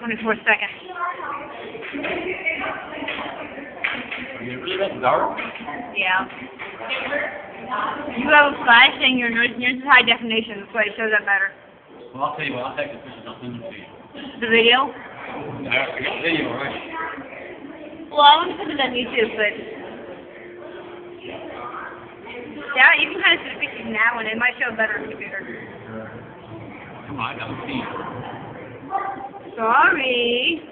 24 seconds. Are you really that dark? Yeah. You have a flash and your yours is high definition, that's why it shows up better. Well, I'll tell you what, I'll take the pictures, I'll send them to you. The video? I got I got the video, right? Well, I want to put it on YouTube, but yeah, you can kind of see the pictures in that one. It might show better on the computer. Come on, I got the feed. Sorry.